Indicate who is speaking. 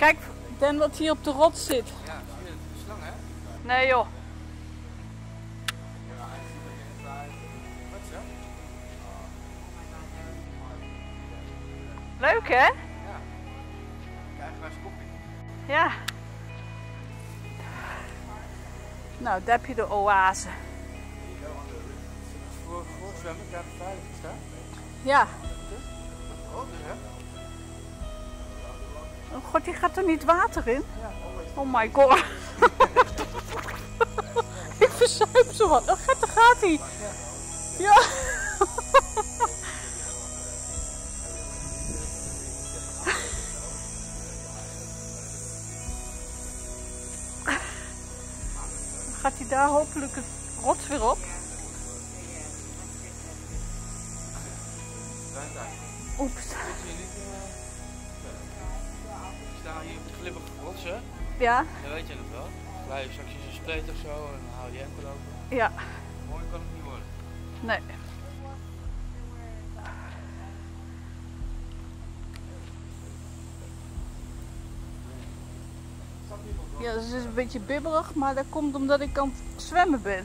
Speaker 1: Kijk, Den wat hier op de rots zit.
Speaker 2: Ja, zie je het? Slang, hè?
Speaker 1: Nee joh. Leuk hè?
Speaker 2: Ja. Zijn koppie.
Speaker 1: Ja. Nou, daar heb je de oase.
Speaker 2: Voor, voor zwemmen, daar veilig is daar.
Speaker 1: Ja.
Speaker 2: Oh, dus hè?
Speaker 1: Oh god, die gaat er niet water in? Oh my god. Ik verzuip zo wat. Oh, gaat, daar gaat hij. Ja. Dan gaat hij daar hopelijk het rots weer op. Oeps.
Speaker 2: Rotsen.
Speaker 1: Ja,
Speaker 2: Dan weet je het wel. Glij je straks in zo'n spleet of zo en dan haal je enkel open.
Speaker 1: ja.
Speaker 2: Mooi kan het niet worden.
Speaker 1: Nee. Ja, dus het is een beetje bibberig, maar dat komt omdat ik aan het zwemmen ben.